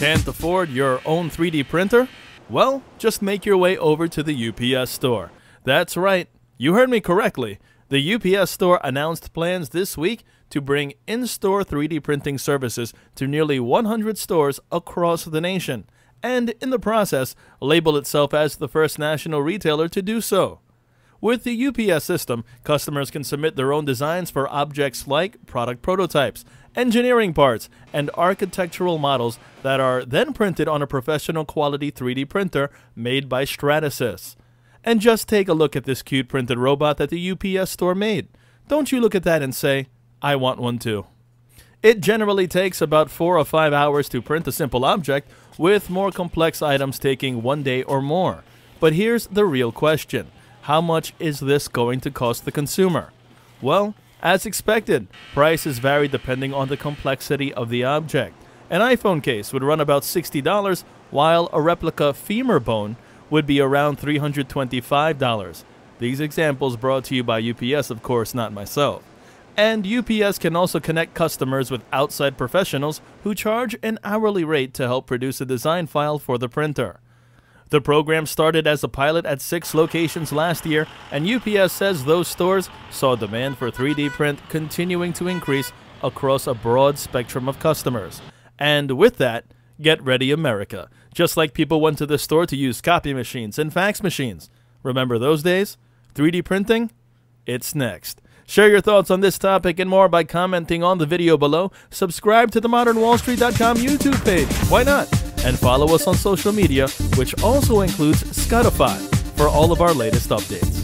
Can't afford your own 3D printer? Well, just make your way over to the UPS store. That's right, you heard me correctly. The UPS store announced plans this week to bring in store 3D printing services to nearly 100 stores across the nation, and in the process, label itself as the first national retailer to do so. With the UPS system, customers can submit their own designs for objects like product prototypes, engineering parts, and architectural models that are then printed on a professional quality 3D printer made by Stratasys. And just take a look at this cute printed robot that the UPS store made. Don't you look at that and say, I want one too. It generally takes about 4 or 5 hours to print a simple object, with more complex items taking one day or more. But here's the real question how much is this going to cost the consumer? Well, as expected, prices vary depending on the complexity of the object. An iPhone case would run about $60, while a replica femur bone would be around $325. These examples brought to you by UPS, of course, not myself. And UPS can also connect customers with outside professionals who charge an hourly rate to help produce a design file for the printer. The program started as a pilot at six locations last year, and UPS says those stores saw demand for 3D print continuing to increase across a broad spectrum of customers. And with that, get ready America. Just like people went to the store to use copy machines and fax machines. Remember those days? 3D printing? It's next. Share your thoughts on this topic and more by commenting on the video below. Subscribe to the ModernWallStreet.com YouTube page. Why not? And follow us on social media, which also includes Spotify, for all of our latest updates.